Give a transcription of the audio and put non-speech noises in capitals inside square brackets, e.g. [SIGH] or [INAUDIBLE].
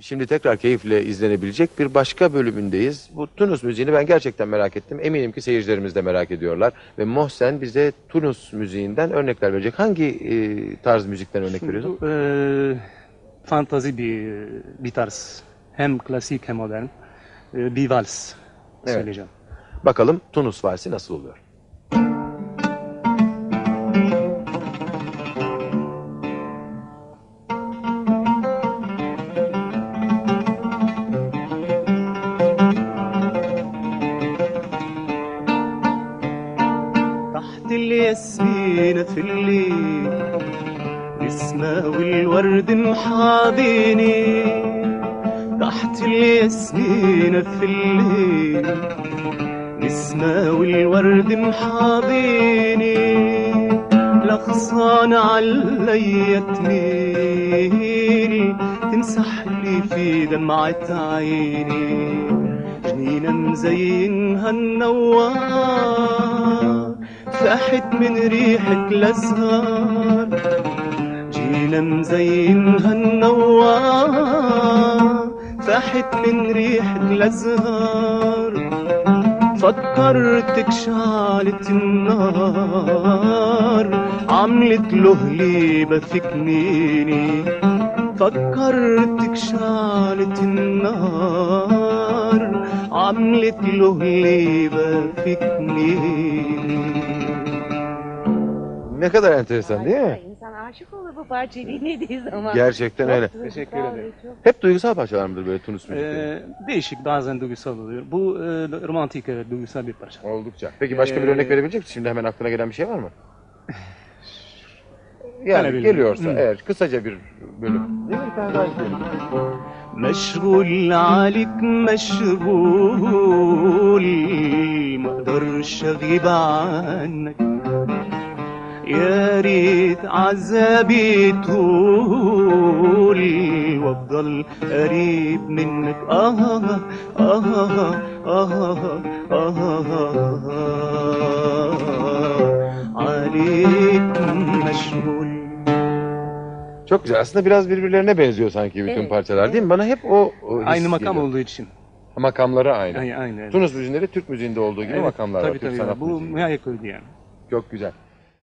Şimdi tekrar keyifle izlenebilecek bir başka bölümündeyiz. Bu Tunus müziğini ben gerçekten merak ettim. Eminim ki seyircilerimiz de merak ediyorlar. Ve Mohsen bize Tunus müziğinden örnekler verecek. Hangi e, tarz müzikten örnek veriyorsun? E, fantazi bir, bir tarz. Hem klasik hem modern. E, bir vals Evet. söyleyeceğim. Bakalım Tunus valsi nasıl oluyor? تحت الياسمين في الليل نسمة والورد محاضيني تحت الياسمين في الليل نسمة والورد محاضيني لغصان عليا تميل تمسح لي في دمعة عيني جنينة مزينها النوار. فاحت من ريحك لأزهار جينا مزينها النوار فاحت من ريحك لأزهار فكرتك شعلت النار. عملت لهليبة في كنيني. فكرتك شعلت النار. عملت له هليبة في كنيني Ne kadar enteresan değil mi? Harika. İnsan aşık olur bu parçayı dinlediği zaman. Gerçekten Çok öyle. duygusal Teşekkür ve ederim. çok- Hep duygusal parçalar mıdır böyle Tunus müzikleri? Ee, değişik bazen duygusal oluyor. Bu e, romantik evet, duygusal bir parça. Oldukça. Peki başka bir Ee, örnek verebilecek misin? Şimdi hemen aklına gelen bir şey var mı? [LAUGHS] Ben de Yani bilmiyorum. geliyorsa Hı. eğer kısaca bir bölüm. Değil mi? Bir tane daha izleyelim. مشغول عليك مشغول ما اقدرش اغيب عنك يا ريت عذابي طول وافضل قريب منك آه آه آه آه آه عليك مشغول çok güzel. Aslında biraz birbirlerine benziyor sanki bütün Evet, parçalar değil mi? Bana hep o, o his Aynı makam geliyor. olduğu için. Makamları aynı. Aynı, aynı. Tunus müziğinde Türk müziğinde olduğu gibi Evet, makamlar tabii, var. Türk tabii. sanat Bu müziği. Mihai Koydu yani. Çok güzel.